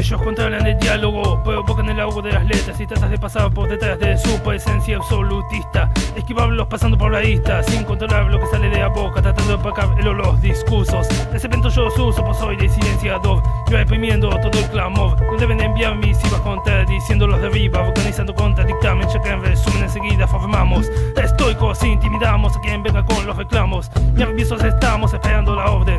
Ellos controlan el diálogo, provocan el agua de las letras y tratas de pasar por detrás de su esencia absolutista. Esquivarlos pasando por la lista, sin controlar lo que sale de la boca, tratando de opacar los discursos. Ese evento yo los uso, pues soy de silenciador. Yo reprimiendo todo el clamor. No deben enviar misivas contra diciéndolos de viva, organizando contra dictamen, ya que en resumen enseguida formamos. Estoicos intimidamos a quien venga con los reclamos. Nerviosos estamos esperando la orden.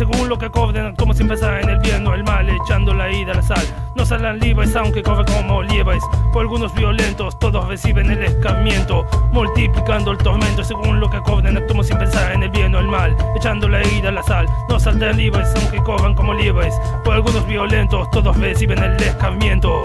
Según lo que cobren, como si empezara en el bien o el mal, echando la ida a la sal. No salen libres aunque corren como liebres. Por algunos violentos, todos reciben el escarmiento. Multiplicando el tormento según lo que cobren, actuamos sin pensar en el bien o el mal. Echando la ida a la sal. No salen libres aunque corran como liebres. Por algunos violentos, todos reciben el escarmiento.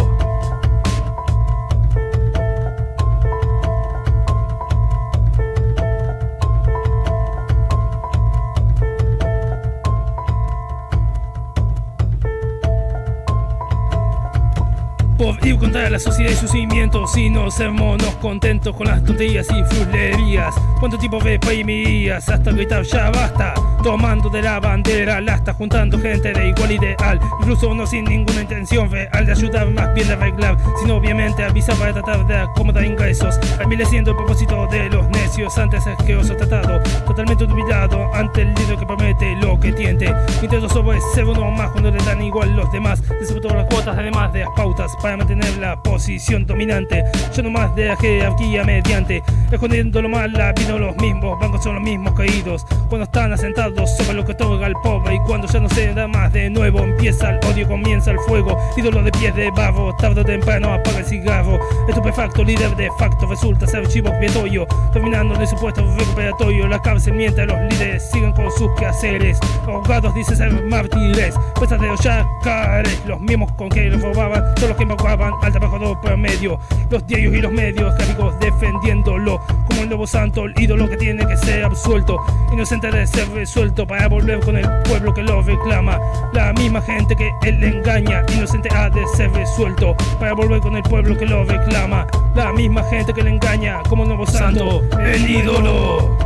Por contra la sociedad y sus cimientos. Y no ser monos contentos con las tonterías y fruslerías. ¿Cuánto tiempo reprimirías hasta gritar ya basta? Tomando de la bandera lasta juntando gente de igual ideal. Incluso no sin ninguna intención real de ayudar más bien de arreglar. Sino obviamente avisar para tratar de acomodar ingresos. Envileciendo el propósito de los necios antes asqueroso tratado. Totalmente olvidado ante el líder que promete lo que tiente. Intento sobre ser uno más cuando le dan igual los demás. Disfruto las cuotas además de las pautas para mantener la posición dominante. Yo no más de la jerarquía mediante, escondiendo lo mal, la vino los mismos, bancos son los mismos caídos. Cuando están asentados sobre lo que otorga el pobre y cuando ya no se da más de nuevo, empieza el odio, comienza el fuego. Ídolo de pies de barro, tarde o temprano apaga el cigarro. Estupefacto, líder de facto, resulta ser chivo expiatorio, terminando de su puesto recuperatorio. La cárcel miente a los líderes, siguen con sus quehaceres. Ahogados dice ser mártires, puestas de los yacares, los mismos con que los robaban, son los que al trabajador promedio. Los diarios y los medios clásicos defendiéndolo como el nuevo santo, el ídolo que tiene que ser absuelto, inocente de ser resuelto para volver con el pueblo que lo reclama. La misma gente que él engaña, inocente ha de ser resuelto para volver con el pueblo que lo reclama. La misma gente que le engaña como el nuevo santo, el ídolo.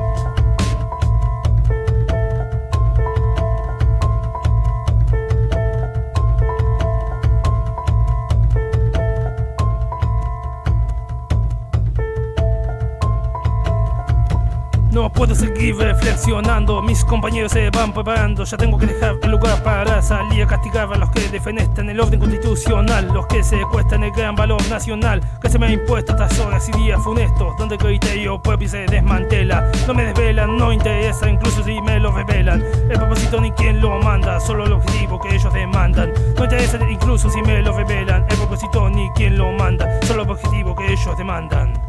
No puedo seguir reflexionando, mis compañeros se van preparando, ya tengo que dejar el lugar para salir a castigar a los que defenestran el orden constitucional, los que secuestran el gran valor nacional que se me ha impuesto estas horas y días funestos, donde el criterio propio se desmantela. No me desvelan, no interesa, incluso si me lo revelan. El propósito ni quien lo manda, solo el objetivo que ellos demandan. No interesa incluso si me lo revelan, el propósito ni quien lo manda, solo el objetivo que ellos demandan.